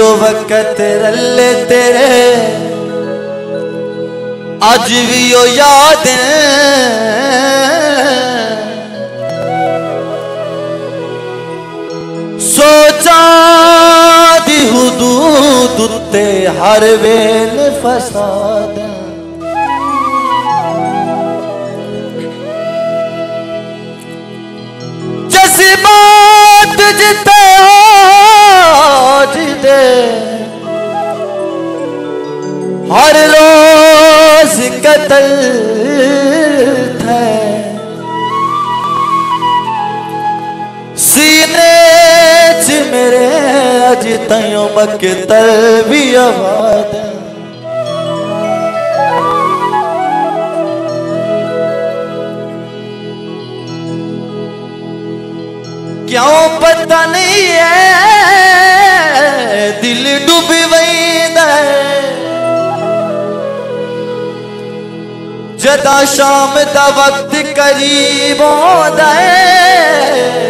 जो वक्त रले तेरे अज भी ओ याद सोचा दी हुदूद उत्ते, हर वेल फसाद। मकतल भी आबाद क्यों पता नहीं है? दिल डूब वहीदा जदा शाम का वक्त करीब आंदा है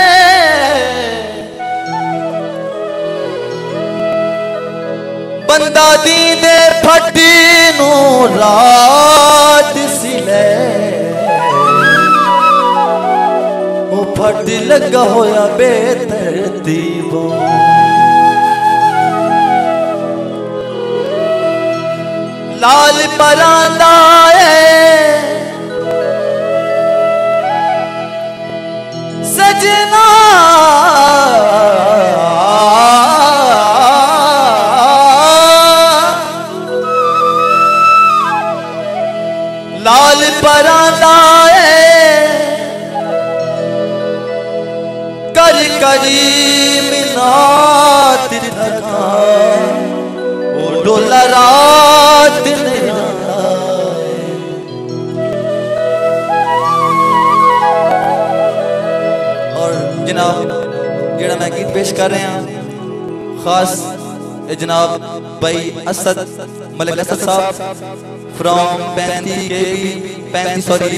ਬੰਦਾ ਦੀਂਦੇ ਫੱਟੀ ਨੂੰ ਰਾਤ ਸਿਲੇ ਉਹ ਫੱਟ ਲੱਗਾ ਹੋਇਆ ਬੇਤਰ ਦੀਵੋ ਲਾਲ ਪਰਾਂ ਦਾ ਏ। लाल पराना कर करीम नात वो डोला और जनाब जरा मैं गीत पेश कर रहा खास जनाब, भाई असद, मलिक असद साहब फ्रॉम पैंती के पैंती, सॉरी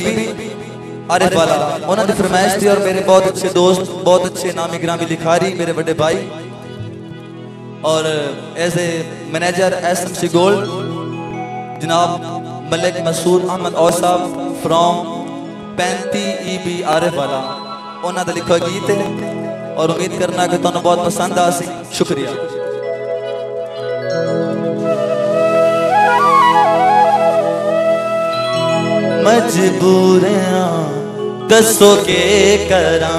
आरिफ वाला। उन्होंने फरमाइश थी और मेरे बहुत अच्छे दोस्त, बहुत अच्छे नामी ग्रामी लिखारी, मेरे बड़े भाई। और as a manager S M C gold जनाब, मलिक मसूद अहमद और साहब फ्रॉम पैंती ई बी आरिफ वाला। उन्होंने लिखा गीत और उम्मीद करना कि तुम्हें बहुत पसंद आ सी शुक्रिया। मजबूरियाँ, दसो के करा,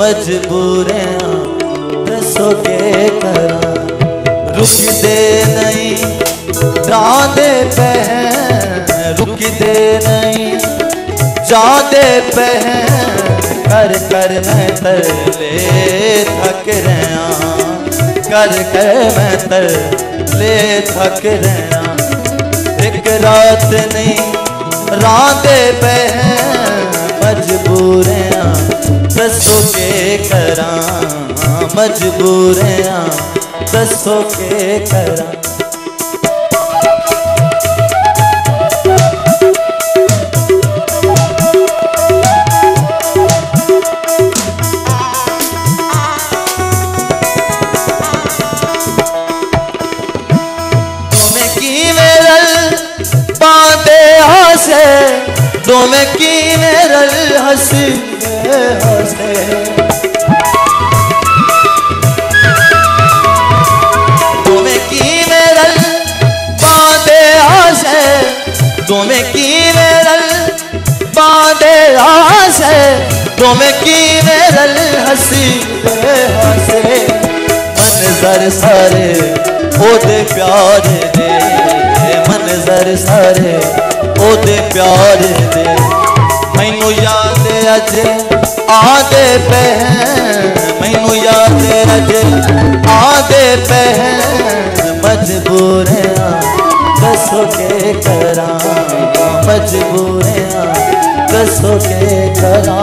मजबूरियाँ, दसो के करा। रुकदे नहीं जाते पे रुकदे नहीं जाते पे कर कर मैं तरले थक रहा। कर कर मैं तरले थक रहा। एक रात नहीं रांदे पे हैं मजबूर दसो के करा मजबूर दसो के करा। दोमे की मेरल हसी हसे दोमे की मेरल बांधे हसे दोमे की मेरल बांधे हसे दोमे की मेरल हसी हसे मंजर सारे ओदे प्यार दे। मंजर सारे, ओदे प्यार दे। मैनू याद अज आदे पे मैनू याद अज आदे पे मजबूर दसो के करा। मजबूर दसो के करा।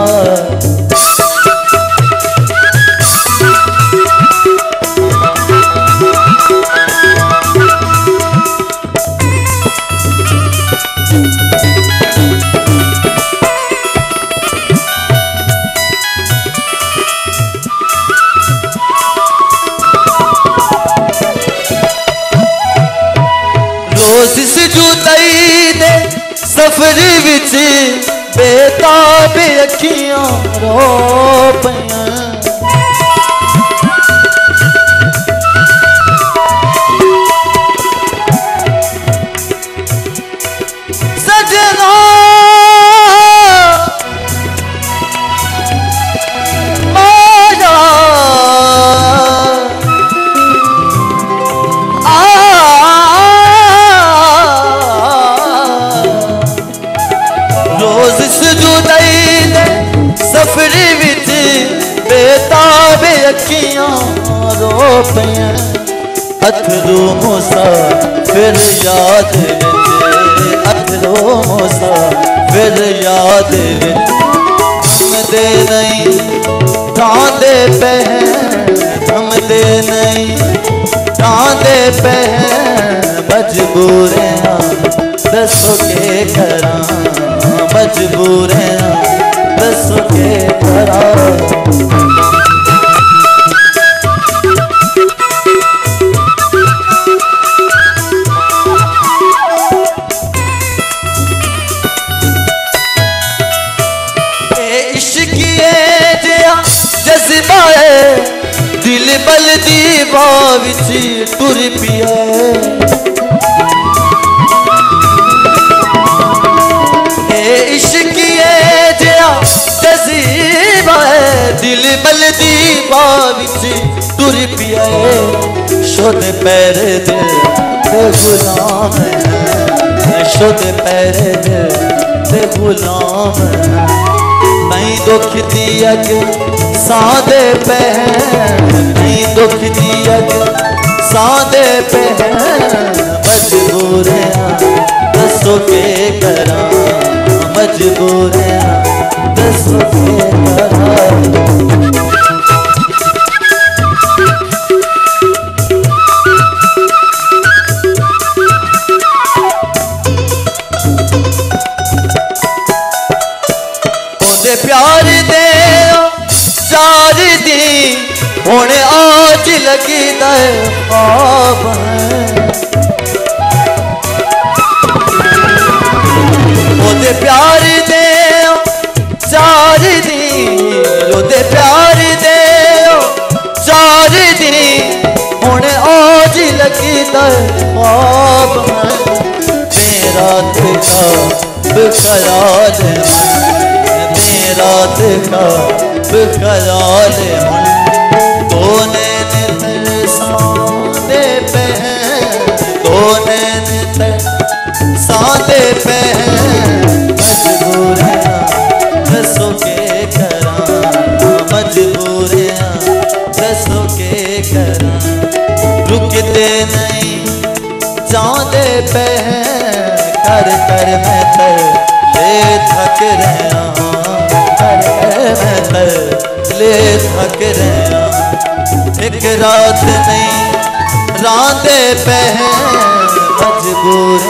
सफ़र विच बेताब अखियाँ रो पियाँ। अखियाँ रो पियाँ अथरू मूसा फिर याद अथरू मूसा फिर याद विच थमदे नहीं तांदे पे थमदे नहीं तांदे पे मजबूर दसो के करा मजबूर दसो के करा दिल बल दीवा विच टुर पिया। इश्किए जिया जज्बा है, दिल बल दीवा विच टुर पिया। शुद्ध पैर दिल गुलाम है। शुद्ध पैर दिल गुलाम नहीं दुख दियक, सादे पे नहीं दुख दियक, सादे पे मजबूर दसो के करा मजबूर दसो ਹੁਣ ਆਜ ਲਗੀ ਦਾ ਆਪ ਉਹਦੇ ਪਿਆਰ ਦੇ ਚਾਰ ਦੀ ਉਹਦੇ ਪਿਆਰ ਦੇ ਚਾਰ ਦੀ ਹੁਣ ਆਜ ਲਗੀ ਦਾ ਆਪ ਮੇਰਾ ਤੇ ਦਾ ਖਿਆਲ ਮੇਰਾ ਤੇ ਦਾ ਖਿਆਲ मन करा। रुकते नहीं, चांदे पे कर कर मैं तर ले थक रहा कर कर मैं तर ले थक रहा एक रात नहीं, रांदे पे मजबूर